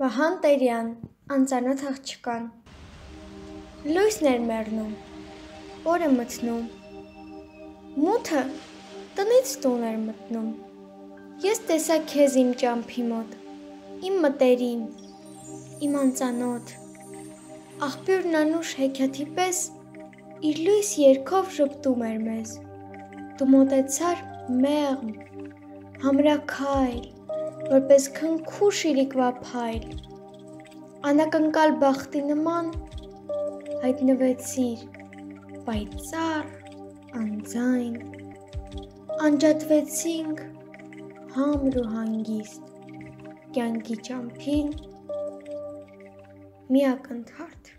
Վահան Տերյան, անծանոթ աղջկան։ Լույսն էր մեռնում, օրը մթնում։ Մութը տնից տուն էր մտնում։ Ես տեսա քեզ իմ ճամփի մոտ, իմ մտերին, իմ անծանոթ։ Աղբյուրն անուշ հեքիաթի պես իր լույս երկով ժպտում էր մեզ։ Դու մոտեցար մեղմ, համրաքայլ, որպես քնքուշ իրիկվա փայլ։ Անակնկալ բախտի նման հայտնվեցիր, պայծառ, անձայն, անջատվեցինք համր ու հանգիստ, կյանքի ճամփին մի ակնթարթ